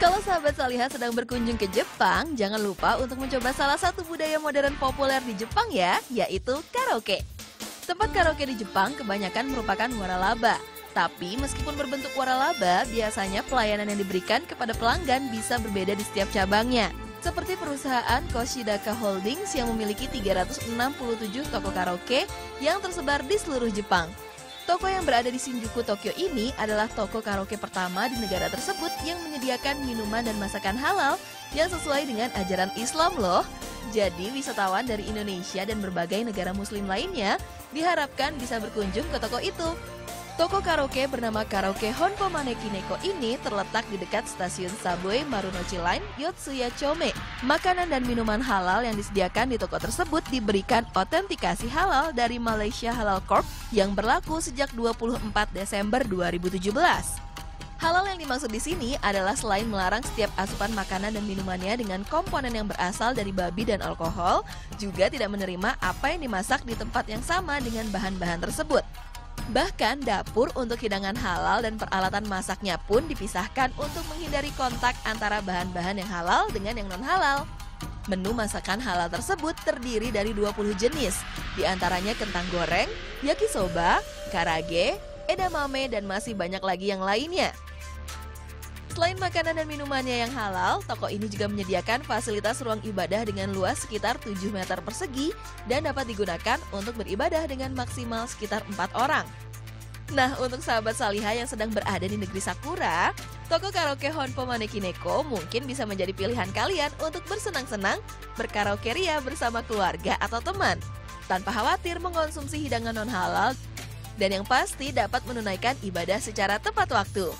sahabat Saliha sedang berkunjung ke Jepang, jangan lupa untuk mencoba salah satu budaya modern populer di Jepang ya, yaitu karaoke. Tempat karaoke di Jepang kebanyakan merupakan waralaba. Tapi meskipun berbentuk waralaba, biasanya pelayanan yang diberikan kepada pelanggan bisa berbeda di setiap cabangnya. Seperti perusahaan Koshidaka Holdings yang memiliki 367 toko karaoke yang tersebar di seluruh Jepang. Toko yang berada di Shinjuku, Tokyo ini adalah toko karaoke pertama di negara tersebut yang menyediakan minuman dan masakan halal yang sesuai dengan ajaran Islam loh. Jadi wisatawan dari Indonesia dan berbagai negara muslim lainnya diharapkan bisa berkunjung ke toko itu. Toko karaoke bernama Karaoke Honpo Maneki Neko ini terletak di dekat stasiun subway Marunouchi Line Yotsuya Chome. Makanan dan minuman halal yang disediakan di toko tersebut diberikan otentikasi halal dari Malaysia Halal Corp yang berlaku sejak 24 Desember 2017. Halal yang dimaksud di sini adalah selain melarang setiap asupan makanan dan minumannya dengan komponen yang berasal dari babi dan alkohol, juga tidak menerima apa yang dimasak di tempat yang sama dengan bahan-bahan tersebut. Bahkan dapur untuk hidangan halal dan peralatan masaknya pun dipisahkan untuk menghindari kontak antara bahan-bahan yang halal dengan yang non-halal. Menu masakan halal tersebut terdiri dari 20 jenis, di antaranya kentang goreng, yakisoba, karage, edamame, dan masih banyak lagi yang lainnya. Selain makanan dan minumannya yang halal, toko ini juga menyediakan fasilitas ruang ibadah dengan luas sekitar 7 meter persegi dan dapat digunakan untuk beribadah dengan maksimal sekitar 4 orang. Nah, untuk sahabat Saliha yang sedang berada di negeri Sakura, toko karaoke Honpo Manekineko mungkin bisa menjadi pilihan kalian untuk bersenang-senang berkaraoke ria bersama keluarga atau teman, tanpa khawatir mengonsumsi hidangan non-halal dan yang pasti dapat menunaikan ibadah secara tepat waktu.